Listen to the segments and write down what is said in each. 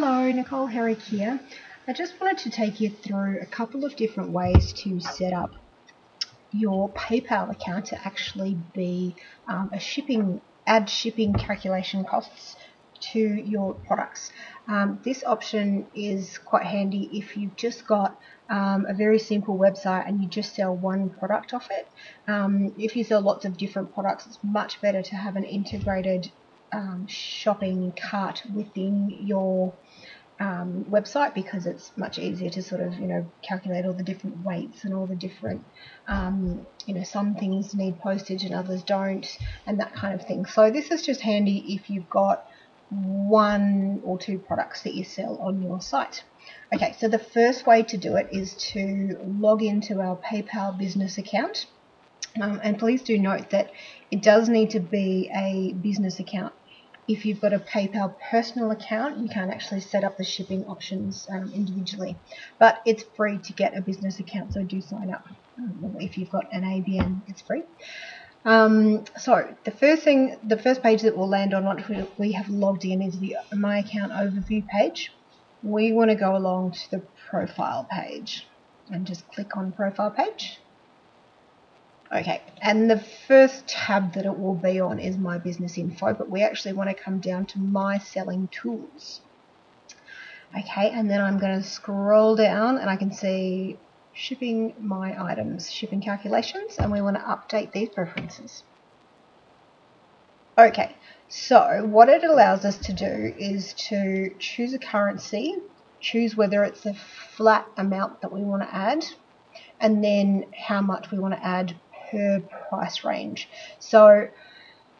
Hello, Nicole Herrick here. I just wanted to take you through a couple of different ways to set up your PayPal account to actually be um, a shipping, add shipping calculation costs to your products. Um, this option is quite handy if you've just got um, a very simple website and you just sell one product off it. Um, if you sell lots of different products, it's much better to have an integrated um, shopping cart within your um, website because it's much easier to sort of you know calculate all the different weights and all the different um, you know some things need postage and others don't and that kind of thing. So this is just handy if you've got one or two products that you sell on your site. Okay so the first way to do it is to log into our PayPal business account um, and please do note that it does need to be a business account if you've got a PayPal personal account, you can't actually set up the shipping options um, individually. But it's free to get a business account, so do sign up. Um, if you've got an ABN, it's free. Um, so the first thing, the first page that we'll land on once we have logged in is the My Account Overview page. We want to go along to the Profile page and just click on Profile page. Okay, and the first tab that it will be on is My Business Info, but we actually want to come down to My Selling Tools. Okay, and then I'm going to scroll down and I can see shipping my items, shipping calculations, and we want to update these preferences. Okay, so what it allows us to do is to choose a currency, choose whether it's a flat amount that we want to add, and then how much we want to add per price range. So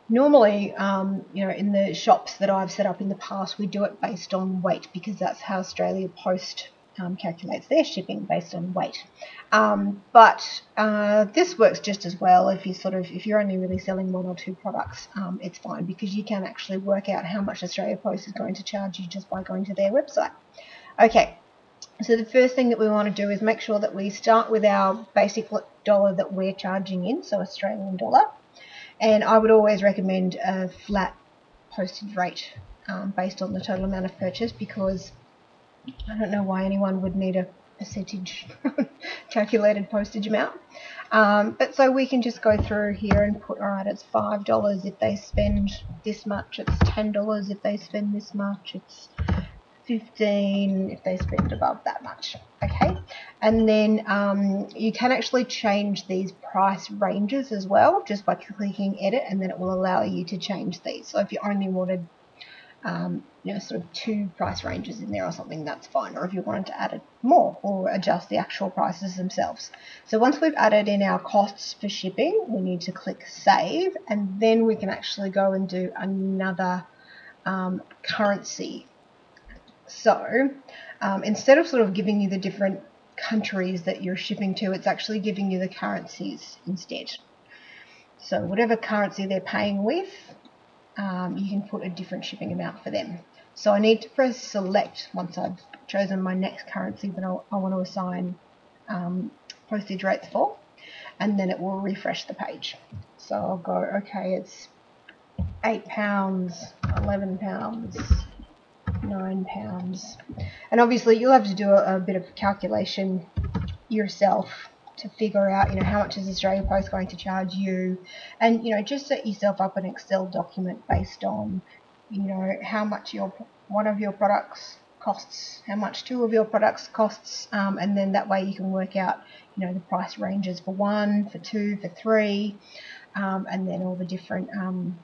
normally, um, you know, in the shops that I've set up in the past, we do it based on weight because that's how Australia Post um, calculates their shipping based on weight. Um, but uh, this works just as well if you sort of if you're only really selling one or two products, um, it's fine because you can actually work out how much Australia Post is going to charge you just by going to their website. Okay, so the first thing that we want to do is make sure that we start with our basic dollar that we're charging in, so Australian dollar. And I would always recommend a flat postage rate um, based on the total amount of purchase because I don't know why anyone would need a percentage calculated postage amount. Um, but so we can just go through here and put, alright, it's $5 if they spend this much, it's $10 if they spend this much, it's 15 if they spend above that much okay? And then um, you can actually change these price ranges as well just by clicking edit and then it will allow you to change these. So if you only wanted um, you know sort of two price ranges in there or something that's fine. Or if you wanted to add more or adjust the actual prices themselves. So once we've added in our costs for shipping we need to click save and then we can actually go and do another um, currency so um, instead of sort of giving you the different countries that you're shipping to, it's actually giving you the currencies instead. So whatever currency they're paying with, um, you can put a different shipping amount for them. So I need to press select once I've chosen my next currency that I, want to assign um, postage rates for and then it will refresh the page. So I'll go, okay, it's eight pounds, 11 pounds, nine pounds. And obviously you'll have to do a, a, bit of calculation yourself to figure out, you know, how much is Australia Post going to charge you, and you know, just set yourself up an Excel document based on, you know, how much your one of your products costs, how much two of your products costs, um, and then that way you can work out, you know, the price ranges for one, for two, for three, um, and then all the different, um,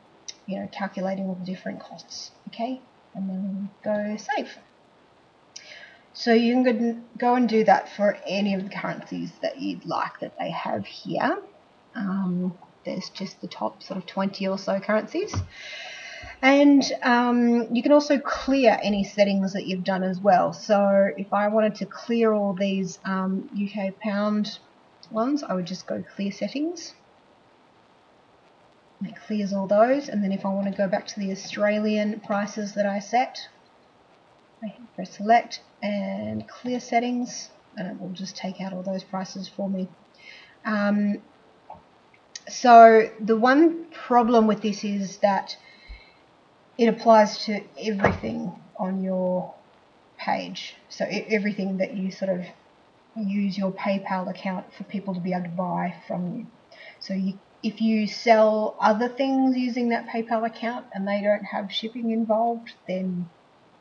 you know, calculating all the different costs. Okay and then go save. So you can go and do that for any of the currencies that you'd like that they have here. Um, there's just the top sort of 20 or so currencies. And um, you can also clear any settings that you've done as well. So if I wanted to clear all these um, UK pound ones, I would just go clear settings it clears all those and then if I want to go back to the Australian prices that I set I press select and clear settings and it will just take out all those prices for me um, so the one problem with this is that it applies to everything on your page. So everything that you sort of use your PayPal account for people to be able to buy from you. So you, if you sell other things using that PayPal account and they don't have shipping involved, then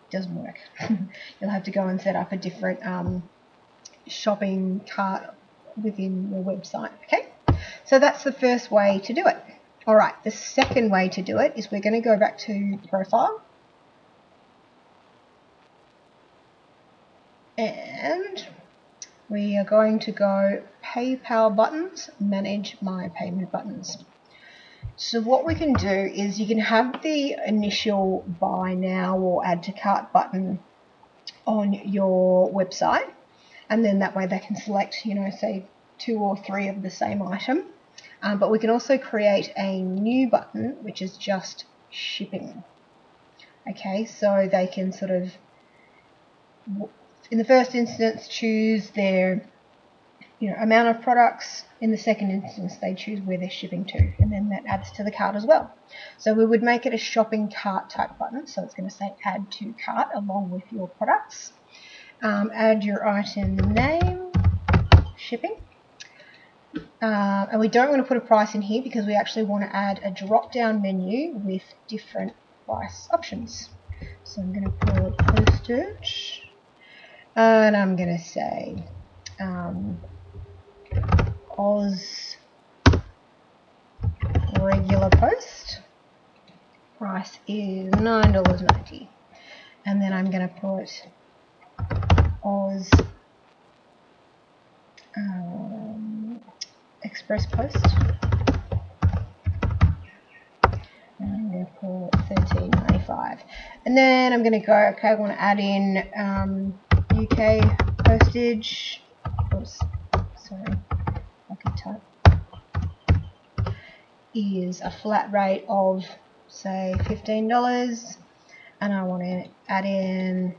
it doesn't work. You'll have to go and set up a different um, shopping cart within your website. Okay, so that's the first way to do it. All right, the second way to do it is we're going to go back to profile. And we are going to go PayPal buttons, manage my payment buttons. So what we can do is you can have the initial buy now or add to cart button on your website and then that way they can select, you know, say two or three of the same item. Um, but we can also create a new button which is just shipping. Okay, so they can sort of in the first instance choose their you know, amount of products. In the second instance, they choose where they're shipping to, and then that adds to the cart as well. So we would make it a shopping cart type button, so it's going to say add to cart along with your products. Um, add your item name, shipping. Uh, and we don't want to put a price in here because we actually want to add a drop down menu with different price options. So I'm going to put postage and I'm going to say um, Oz regular post. Price is $9.90. And then I'm going to put Oz um, Express Post. Put $13.95. And then I'm going to go, okay, I want to add in um, UK postage. Oops, sorry, I can type. Is a flat rate of say $15 and I want to add in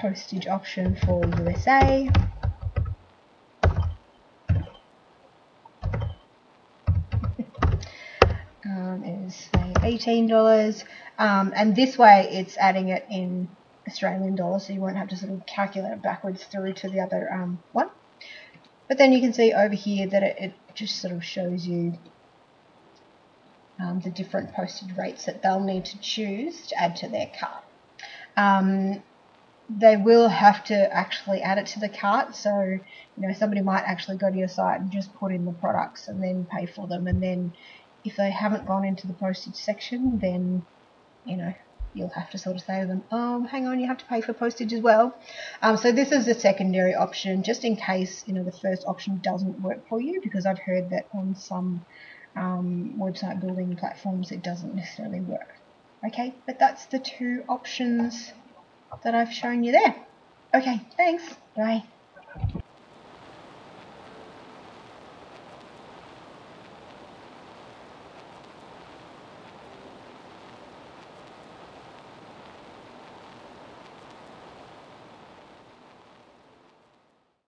postage option for USA um, is say $18 um, and this way it's adding it in Australian dollars, so you won't have to sort of calculate it backwards through to the other um, one. But then you can see over here that it, it just sort of shows you um, the different postage rates that they'll need to choose to add to their cart. Um, they will have to actually add it to the cart, so you know somebody might actually go to your site and just put in the products and then pay for them, and then if they haven't gone into the postage section, then you know you'll have to sort of say to them, oh, hang on, you have to pay for postage as well. Um, so this is a secondary option, just in case, you know, the first option doesn't work for you, because I've heard that on some um, website building platforms it doesn't necessarily work. Okay, but that's the two options that I've shown you there. Okay, thanks. Bye.